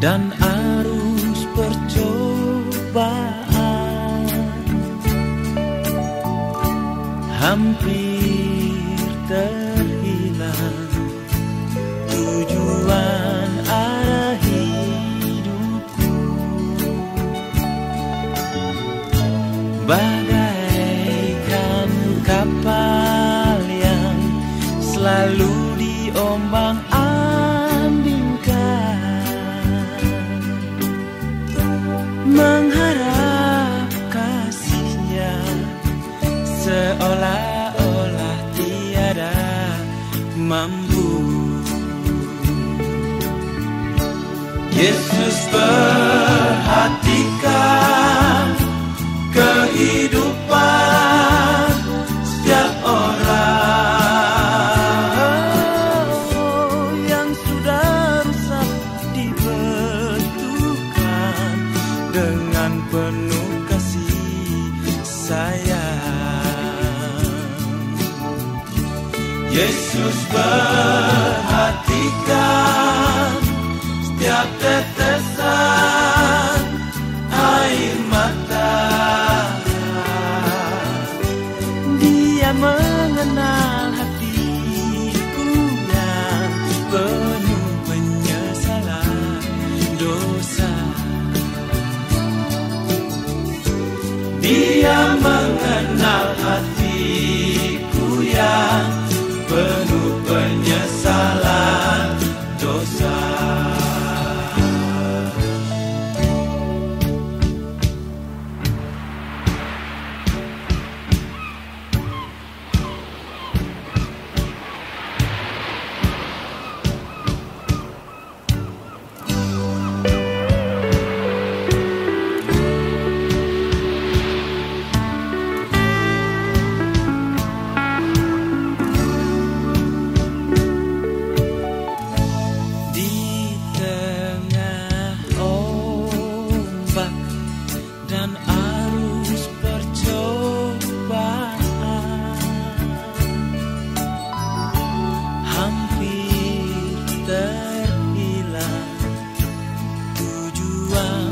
Dan arus percobaan. Hampir terhilang tujuan arah hidupku. Bagaikan kapal yang selalu Mengharap kasihnya. Seolah-olah tiada mampu. Yesus perhatikan dengan penuh kasih sayang. Yesus perhatikan setiap tetesan air mata Dia mengenal hatiku yang penuh penyesalan tujuan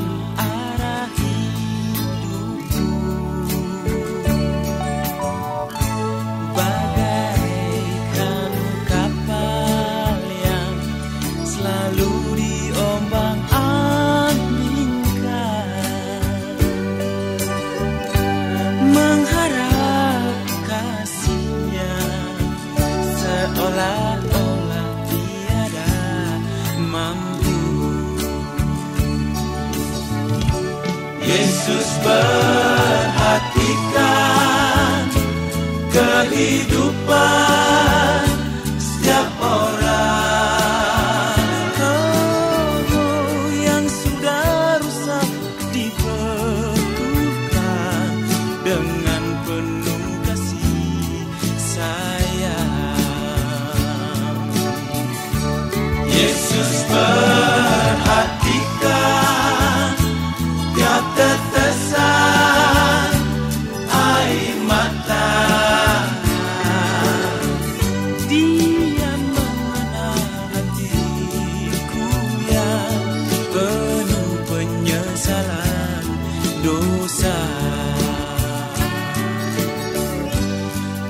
Yesus perhatikan kehidupan setiap orang. Kau yang sudah rusak dibetulkan dengan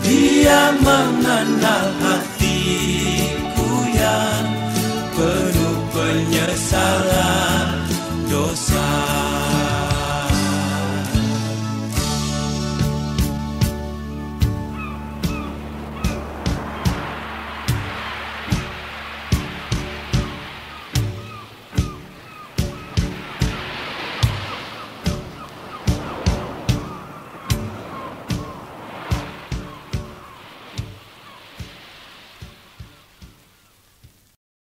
Dia mengenal hatiku yang penuh penyesalan